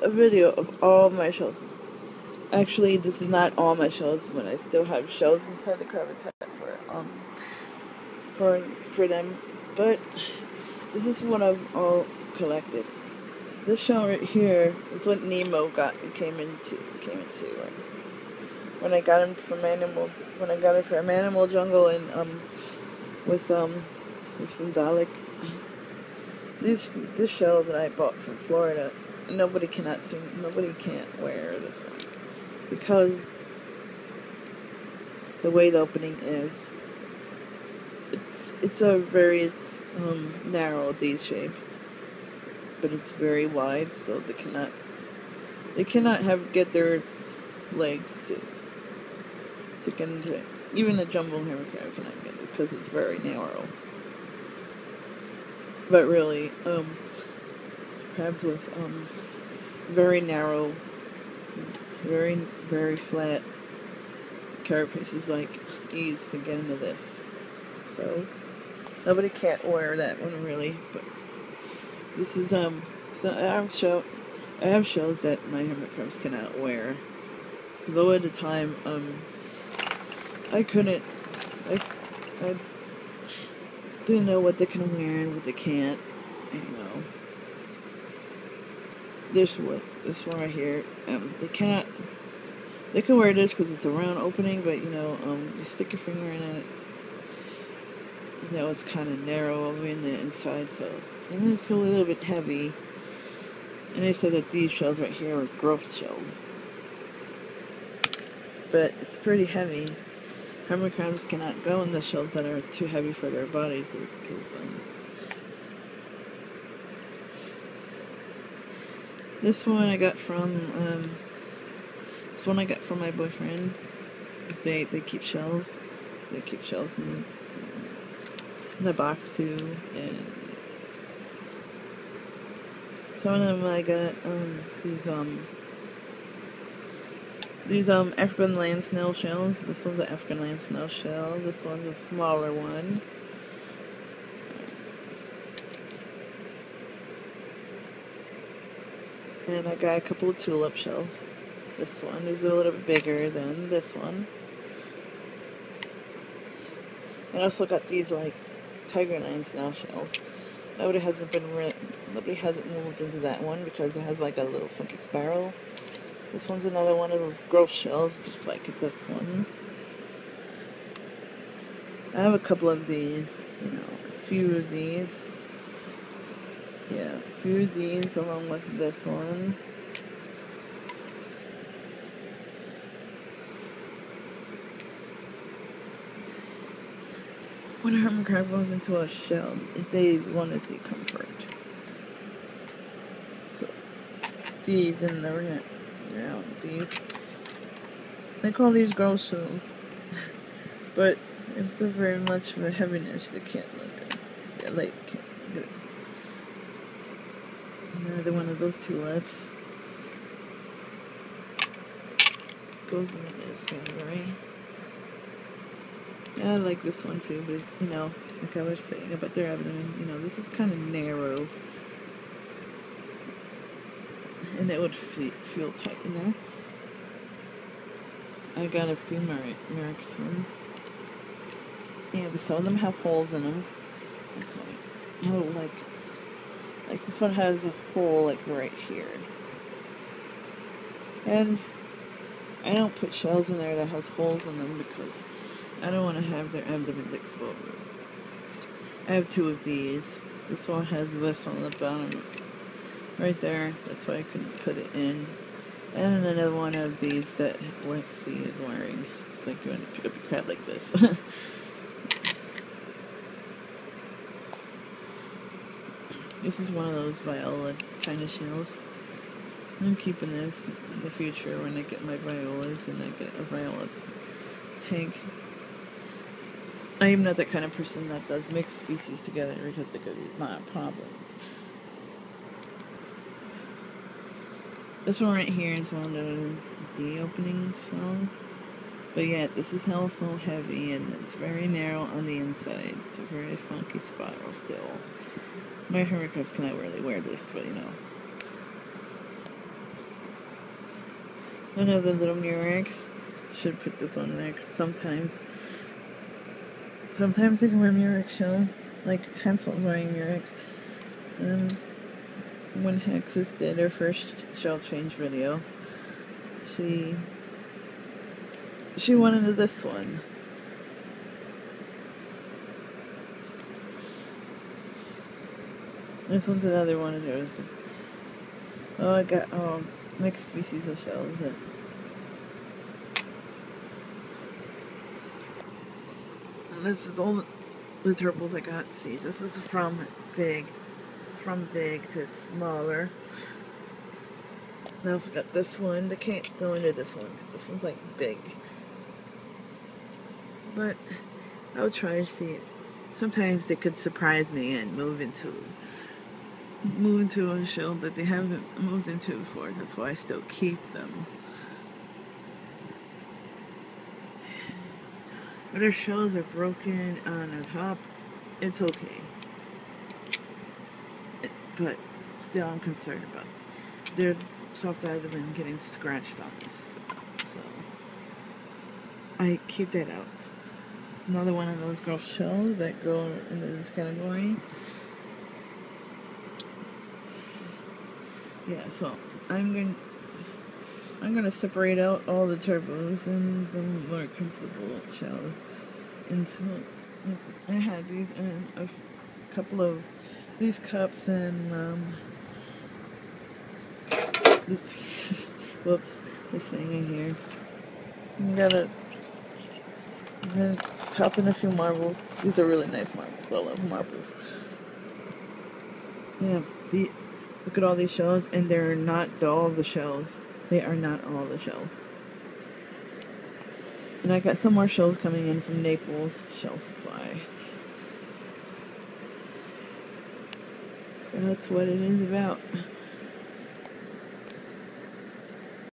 A video of all my shells. Actually, this is not all my shells, but I still have shells inside the crab set for um for for them. But this is what I've all collected. This shell right here is what Nemo got came into came into when, when I got him from animal when I got him from Animal Jungle and um with um with some Dalek. This this shell that I bought from Florida, nobody cannot see nobody can't wear this one because the way the opening is. It's it's a very um, narrow D shape but it's very wide, so they cannot they cannot have get their legs to to get into it. Even the jumbo hammer crab cannot get it because it's very narrow. But really, um, crabs with um, very narrow, very very flat carapaces like these could get into this. So nobody can't wear that one really, but this is um. So I have show, I have that my hermit crabs cannot wear, because all at the time um. I couldn't, I, I didn't know what they can wear and what they can't, you know. This one, this one right here, um, they cannot. They can wear this because it's a round opening, but you know, um, you stick your finger in it. You know, it's kind of narrow over in the inside, so and it's a little bit heavy. And they said that these shells right here are growth shells. But it's pretty heavy. Hermit crabs cannot go in the shells that are too heavy for their bodies because um, this one I got from um, this one I got from my boyfriend. They they keep shells. They keep shells in, in the box too, and some of them I got um, these um these um African land snail shells. This one's an African land snail shell. This one's a smaller one. And I got a couple of tulip shells. This one is a little bit bigger than this one. I also got these like tiger land snail shells. Nobody hasn't been nobody hasn't moved into that one because it has like a little funky spiral. This one's another one of those growth shells, just like this one. I have a couple of these, you know, a few of these. Yeah, few these along with this one. when a hermit crab goes into a shell, if they want to see comfort. So these and the yeah, these they call these girl shells, but it's a very much of a heaviness they can't look at. Like. Another one of those tulips goes in this category. I like this one too, but you know, like I was saying about their abdomen, you know, this is kind of narrow. And it would feel tight in there. I got a few murex ones. Yeah, but some of them have holes in them. This one, oh, like, like this one has a hole like right here. And I don't put shells in there that has holes in them because I don't want to have their abdomens exposed. I have two of these. This one has this on the bottom right there. That's why I couldn't put it in. And another one of these that Lexi is wearing. It's like you want to pick up a crab like this. this is one of those viola kind of shells. I'm keeping this in the future when I get my violas and I get a viola tank. I am not that kind of person that does mix species together because there could be problems. This one right here is one of those D opening shells. But yeah, this is also heavy and it's very narrow on the inside. It's a very funky spiral still. My hermit crabs cannot really wear this, but you know. Another little murex. Should put this on there, because sometimes... Sometimes they can wear murex shells. Like, Hansel's wearing murex. Um, when Hexus did her first shell change video, she... She wanted this one. This one's another one of those. Oh, I got oh species of shells. And this is all the turbos I got. See, this is from big. Is from big to smaller. I also got this one. They can't go into this one because this one's like big. But I'll try to see. it. Sometimes they could surprise me and move into move into a shell that they haven't moved into before. That's why I still keep them. But their shells are broken on the top. It's okay. It, but still, I'm concerned about their soft have been getting scratched on this. So I keep that out. It's another one of those growth shells that go into this category. Yeah, so I'm going I'm gonna separate out all the turbos and the more comfortable shells into I had these and a couple of these cups and um, this whoops this thing in here. You gotta pop in a few marbles. These are really nice marbles. I love marbles. Yeah, the Look at all these shells, and they're not all the shells. They are not all the shells. And I got some more shells coming in from Naples Shell Supply. So that's what it is about.